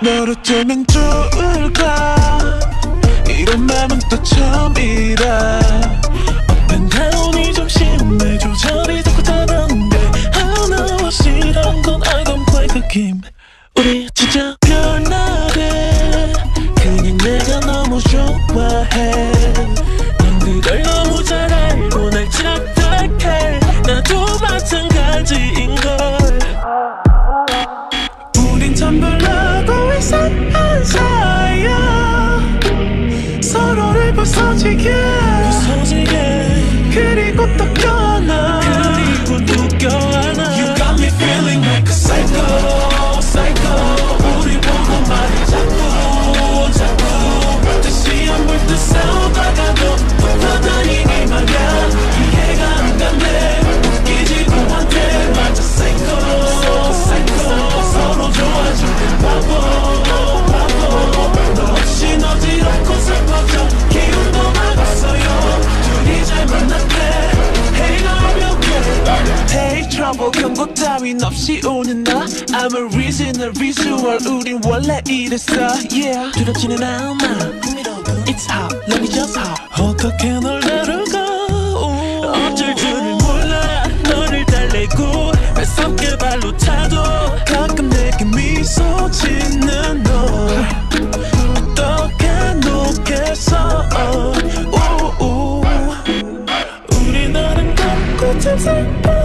멀어지면 좋을까? 이런 맘은 또 처음이라. 펜타운이 좀 심해 조절이 자꾸 다른데 하나와 싫은 건 I don't play the game. 우리 진짜 별나게 그냥 내가 너무 좋아해. 넌 그걸 너무 잘 알고 날 착각해. 나도 마찬가지인 걸 소지게. 그리고 또 고 따윈 없이 오는 나. I'm a reason a visual. 우린 원래 이랬어 Yeah. 두렵지는 않아. It's hot, let me just hot. 어떻게 널 다룰까 어쩔 줄을 몰라. 너를 달래고 매섭게 발로 차도. 가끔 내게 미소 짓는 너. 어떻게 놓겠어? 오, 우리 나름 꽃참 슬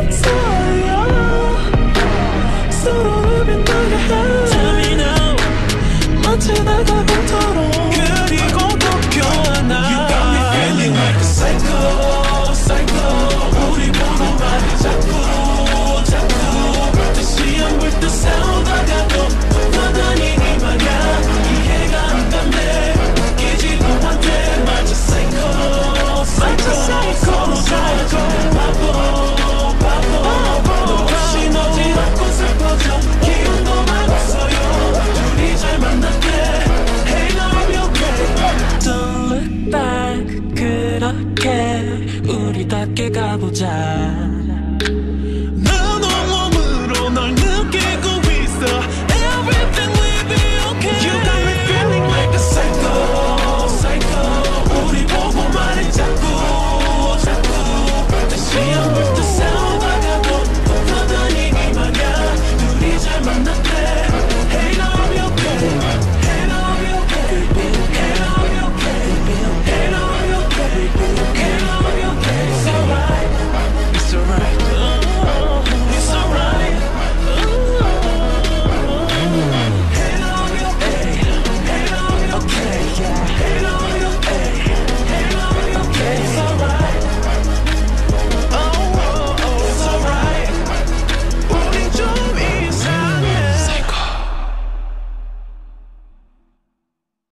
함께 가보자.